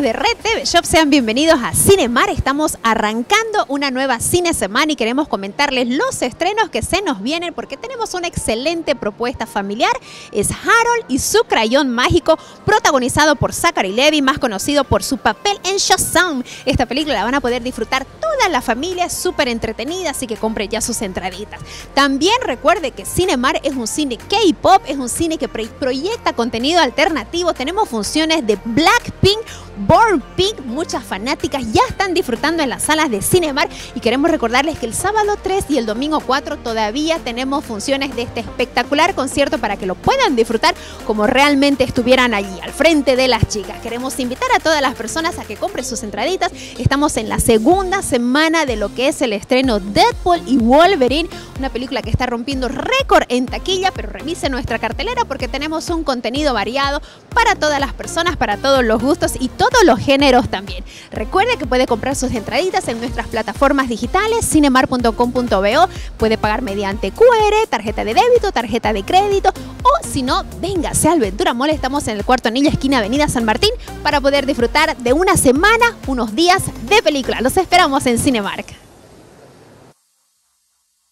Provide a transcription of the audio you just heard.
de Red TV Shop, sean bienvenidos a Cinemar. Estamos arrancando una nueva cine semana y queremos comentarles los estrenos que se nos vienen porque tenemos una excelente propuesta familiar. Es Harold y su crayón mágico, protagonizado por Zachary Levy, más conocido por su papel en Shazam. Esta película la van a poder disfrutar toda la familia, súper entretenida, así que compre ya sus entraditas. También recuerde que Cinemar es un cine K-pop, es un cine que proyecta contenido alternativo. Tenemos funciones de Blackpink, Born Pink, muchas fanáticas ya están disfrutando en las salas de Cinemar y queremos recordarles que el sábado 3 y el domingo 4 todavía tenemos funciones de este espectacular concierto para que lo puedan disfrutar como realmente estuvieran allí, al frente de las chicas. Queremos invitar a todas las personas a que compren sus entraditas. Estamos en la segunda semana de lo que es el estreno Deadpool y Wolverine, una película que está rompiendo récord en taquilla, pero revise nuestra cartelera porque tenemos un contenido variado para todas las personas, para todos los gustos y todos los géneros también. Recuerde que puede comprar sus entraditas en nuestras plataformas digitales, cinemar.com.bo, puede pagar mediante QR, tarjeta de débito, tarjeta de crédito o si no, véngase al Ventura Mall, estamos en el cuarto anillo, esquina Avenida San Martín, para poder disfrutar de una semana, unos días de película. Los esperamos en Cinemark.